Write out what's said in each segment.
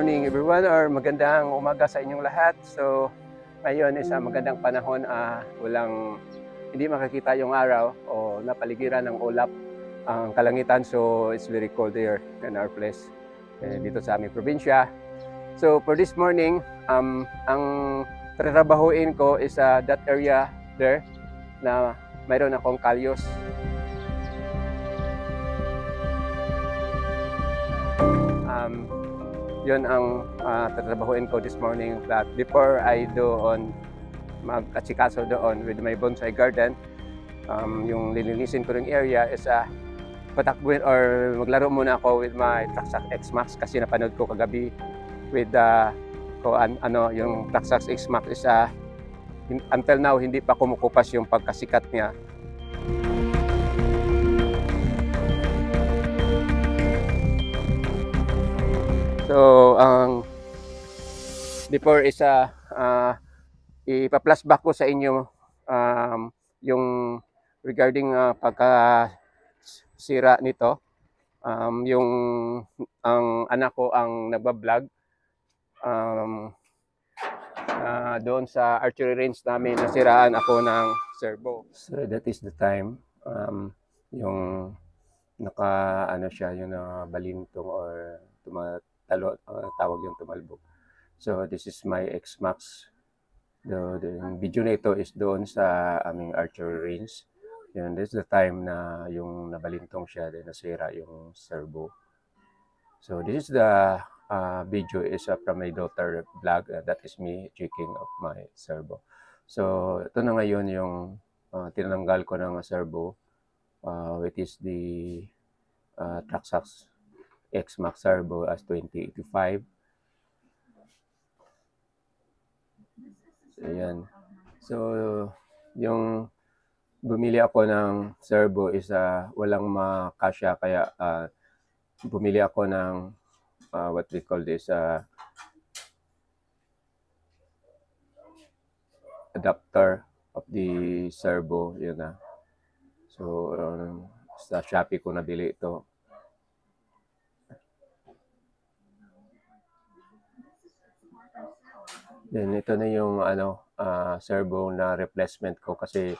morning everyone or magandang umaga sa inyong lahat. So ngayon is ah, magandang panahon, ah, walang hindi makikita yung araw o napaligiran ng ulap ang kalangitan. So it's very cold here in our place eh, dito sa aming probinsya. So for this morning, um, ang tratrabahuin ko is ah, that area there na mayroon akong kalyos. Um, yun ang uh, tatrabahuin ko this morning that before I do on magkatsikaso doon with my bonsai garden um, yung lilinisin ko ng area is uh, patakbuhin or maglaro muna ako with my Traxxas X-Max kasi napanood ko kagabi with uh, ko an, ano yung Traxxas X-Max is uh, hin- until now hindi pa kumukupas yung pagkasikat niya So, ang before is uh, uh, ipa-flashback ko sa inyo um, yung regarding uh, pagka nito. Um, yung ang anak ko ang nagba-vlog um, uh, doon sa archery range namin nasiraan ako ng servo. So that is the time um, yung naka ano siya yung nabalintong or tuma talo, uh, tawag yung tumalbog. So this is my X-Max. The, the video na ito is doon sa aming archery range. Yan, this is the time na yung nabalintong siya, then nasira yung servo. So this is the uh, video is uh, from my daughter vlog. Uh, that is me checking of my servo. So ito na ngayon yung uh, tinanggal ko ng servo, uh, which is the uh, Traxxas X Max Turbo as 2085. Ayan. So, yung bumili ako ng servo is uh, walang makasya kaya uh, bumili ako ng uh, what we call this uh, adapter of the servo yun na so um, sa Shopee ko nabili ito Then ito na yung ano ah, servo na replacement ko kasi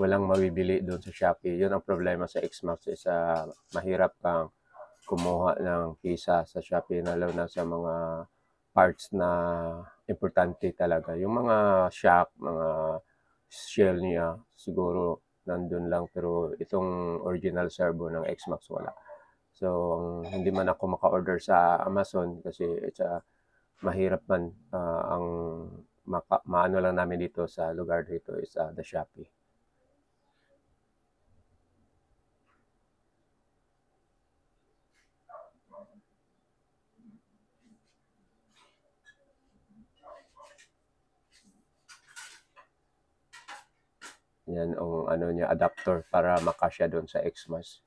walang mabibili doon sa Shopee. Yun ang problema sa Xmax is ah, mahirap kang kumuha ng pisa sa Shopee lalo na sa mga parts na importante talaga. Yung mga shock, mga shell niya siguro nandun lang pero itong original servo ng Xmax wala. So hindi man ako maka-order sa Amazon kasi it's a mahirap man ah, ang maka, maano lang namin dito sa lugar dito is ah, the Shopee. Yan ang ano niya adapter para makasya doon sa Xmas.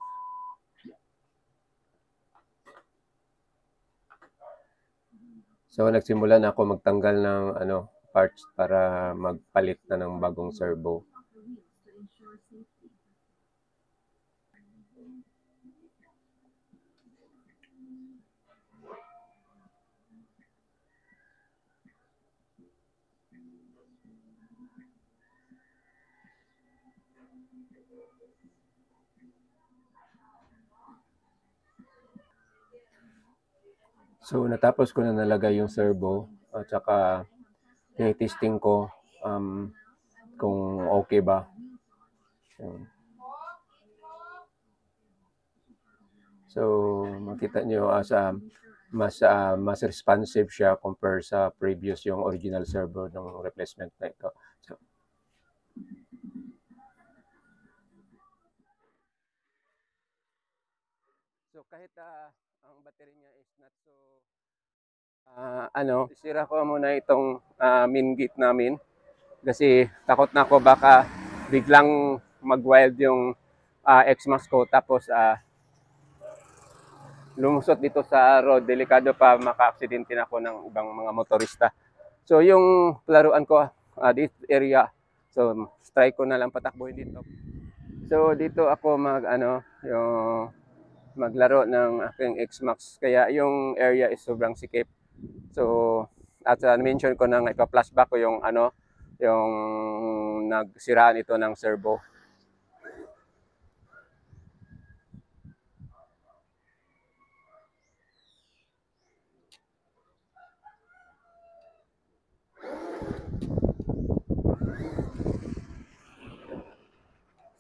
So nagsimula na ako magtanggal ng ano parts para magpalit na ng bagong servo. So natapos ko na nalagay yung servo at saka tinitesting ko um, kung okay ba. Yun. So makita nyo as ah, mas ah, mas responsive siya compare sa previous yung original servo ng replacement na ito. So, So kahit ah, ang battery niya not so ah, ano, sisira ko muna itong ah, main gate namin kasi takot na ako baka biglang mag-wild yung ah, Xmax ko tapos ah, lumusot dito sa road, delikado pa maka-aksidente na ako ng ibang mga motorista. So yung laruan ko ah, this area, so try ko na lang patakbuhin dito. So dito ako mag ano, yung maglaro ng aking Xmax. Kaya yung area is sobrang sikip. So, at uh, mention ko nang ipa-flashback ko yung ano, yung nagsiraan ito ng servo.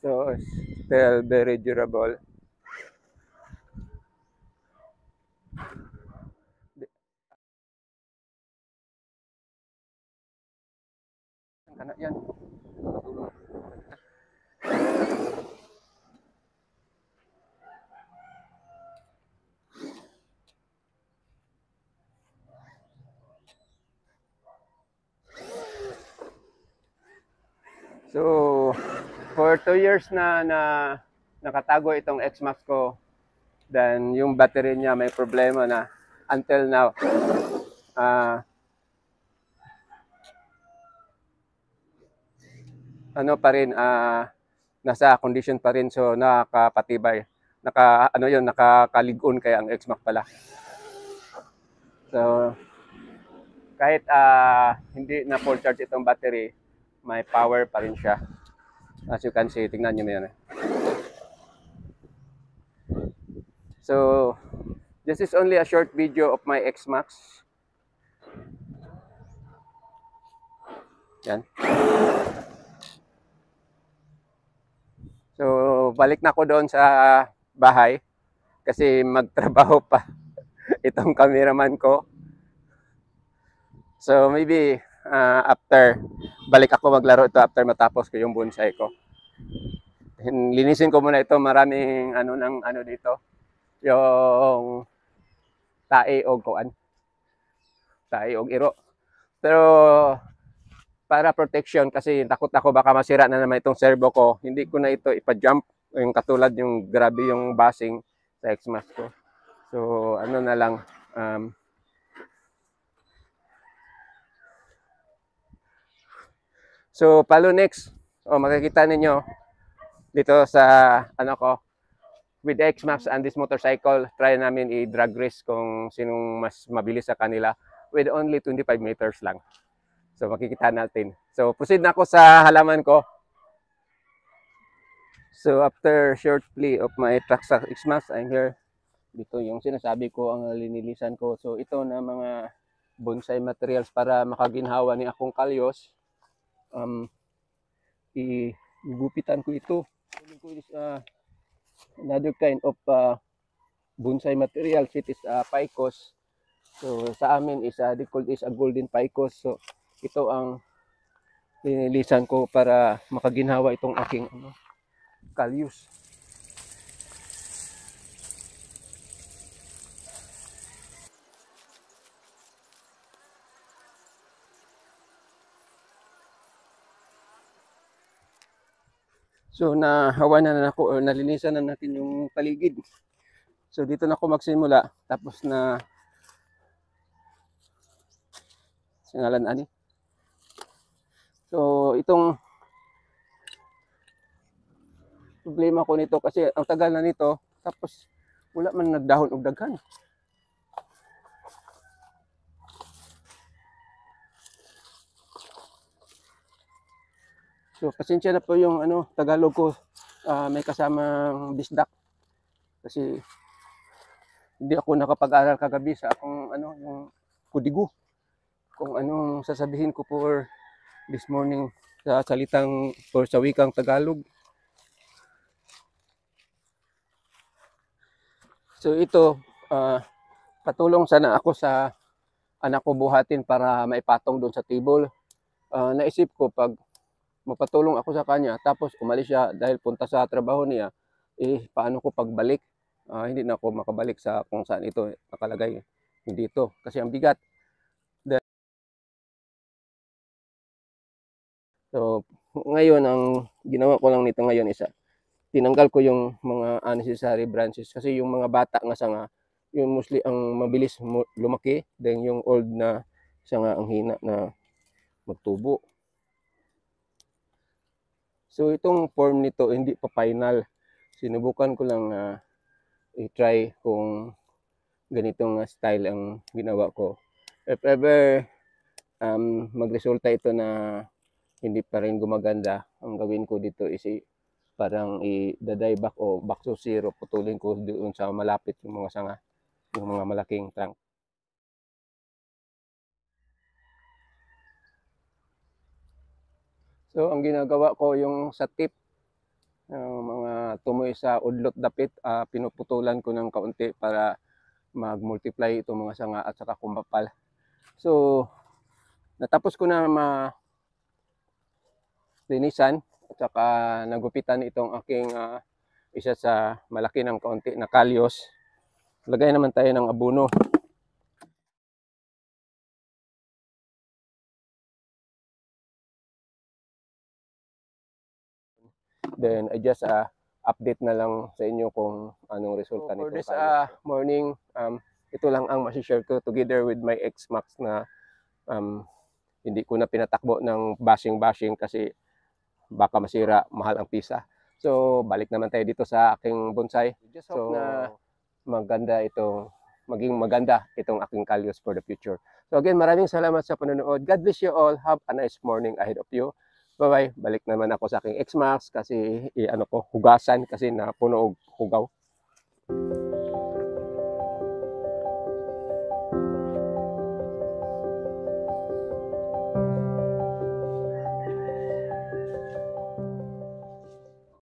So, still very durable. Kana yan. So, for two years na na nakatago itong Xmax ko, then yung battery niya may problema na until now. Ah, ano pa rin ah nasa condition pa rin so nakakapatibay. Naka ano yun, nakakaligon kaya ang Xmax pala. So kahit ah hindi na full charge itong battery, may power pa rin siya. As you can see, tingnan niyo yan. So, this is only a short video of my Xmax. Yan. So, balik na ako doon sa bahay kasi magtrabaho pa itong cameraman ko. So, maybe uh, after, balik ako maglaro ito after matapos ko yung bonsai ko. Linisin ko muna ito, maraming ano ng ano dito, yung tae o kuan. Tae o iro. Pero para protection kasi takot ako baka masira na naman itong servo ko. Hindi ko na ito ipa-jump yung katulad yung grabe yung basing sa Xmas ko. So ano na lang um, So, palo next. O, makikita ninyo dito sa, ano ko, with the X-Max and this motorcycle, try namin i-drag race kung sinong mas mabilis sa kanila with only 25 meters lang. So, makikita natin. So, proceed na ako sa halaman ko. So, after short play of my sa X-Max, I'm here. Dito yung sinasabi ko, ang linilisan ko. So, ito na mga bonsai materials para makaginhawa ni akong kalyos um, igupitan ko ito. Kunin ko is uh, another kind of uh, bonsai material. It is uh, picos. So sa amin is uh, they call this a golden picos. So ito ang linilisan ko para makaginhawa itong aking ano, kalyus. So nahawa na na ako or nalinisan na natin yung paligid. So dito na ako magsimula tapos na singalan ani. So itong problema ko nito kasi ang tagal na nito tapos wala man nagdahon og daghan. So pasensya na po yung ano Tagalog ko uh, may kasamang bisdak kasi hindi ako nakapag-aral kagabi sa akong ano yung kudigo kung anong sasabihin ko for this morning sa salitang or sa wikang Tagalog. So ito uh, patulong sana ako sa anak ko buhatin para maipatong doon sa table. Uh, naisip ko pag mapatulong ako sa kanya tapos umalis siya dahil punta sa trabaho niya eh paano ko pagbalik uh, hindi na ako makabalik sa kung saan ito nakalagay hindi ito kasi ang bigat so ngayon ang ginawa ko lang nito ngayon isa tinanggal ko yung mga unnecessary branches kasi yung mga bata nga sanga yung mostly ang mabilis lumaki then yung old na sanga ang hina na magtubo So itong form nito hindi pa final. Sinubukan ko lang uh, i-try kung ganitong uh, style ang ginawa ko. if ever um, magresulta ito na hindi pa rin gumaganda, ang gawin ko dito is i- parang i-die back o back to zero, putulin ko doon sa malapit yung mga sanga, yung mga malaking trunk. So, ang ginagawa ko yung sa tip, yung mga tumoy sa udlot dapit, ah, pinuputulan ko ng kaunti para mag-multiply itong mga sanga at saka kumapal. So, natapos ko na ma linisan at saka nagupitan itong aking ah, isa sa malaki ng kaunti na kalyos. Lagay naman tayo ng abono. Then I just ah, update na lang sa inyo kung anong resulta So, nito. for this, ah, morning, um, ito lang ang masishare ko together with my X-Max na um, hindi ko na pinatakbo ng bashing-bashing kasi baka masira, mahal ang pisa. So, balik naman tayo dito sa aking bonsai. Just hope So, na maganda itong, maging maganda itong aking kalyos for the future. So again, maraming salamat sa panonood. God bless you all. Have a nice morning ahead of you. Bye-bye. Balik naman ako sa aking X-Max kasi i- ano ko, hugasan kasi napuno og hugaw.